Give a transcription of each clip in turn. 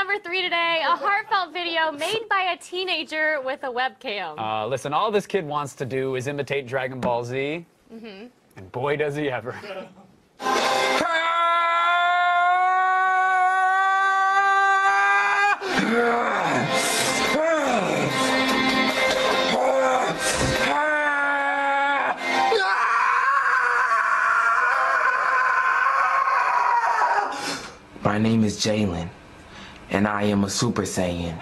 number three today, a heartfelt video made by a teenager with a webcam. Uh, listen, all this kid wants to do is imitate Dragon Ball Z. Mm-hmm. And boy, does he ever. My name is Jalen, and I am a Super Saiyan.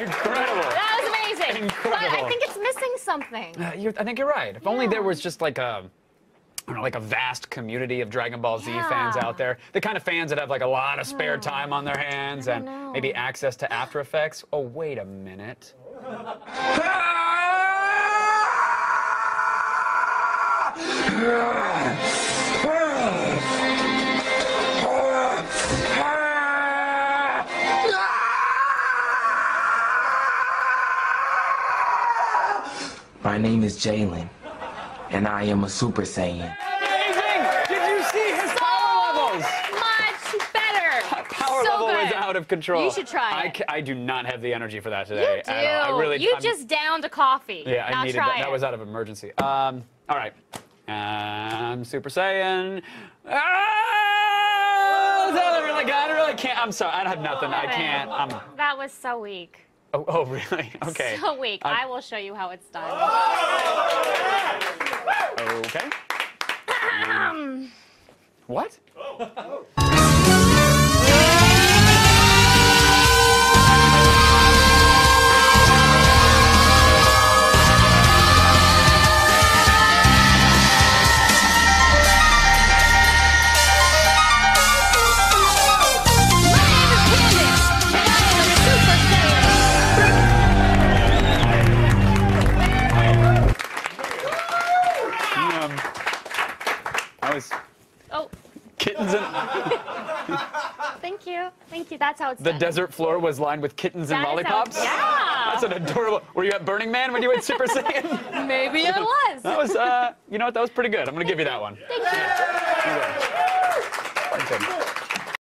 Incredible. that was amazing. But I think it's missing something. Uh, you're, I think you're right. If only there was just like a, I don't know, like a vast community of Dragon Ball Z Yeah. fans out there. The kind of fans that have like a lot of spare time on their hands and know. maybe access to After Effects. Oh, wait a minute. My name is Jalen, and I am a Super Saiyan. Amazing! Did you see his power levels? Much better. Power so level good. is out of control. You should try I, it. ca- I do not have the energy for that today. You today. do. I really, you I'm- just downed a coffee. Yeah, now I needed try that. It. That was out of emergency. Um, all right. I'm Super Saiyan. Ah! I really got. I really can't. I'm sorry. I don't have nothing. I can't. I'm. That was so weak. Oh, oh really? Okay. So weak. I'm- I will show you how it's done. Okay. Um, what? Um, Oh, kittens and thank you. Thank you. That's how it's the done. desert floor was lined with kittens and That is how- yeah. That's an adorable. Were you at Burning Man when you went Super Saiyan? Maybe it was. That was, uh, you know what? That was pretty good. I'm gonna give you that one. Thank you. Okay.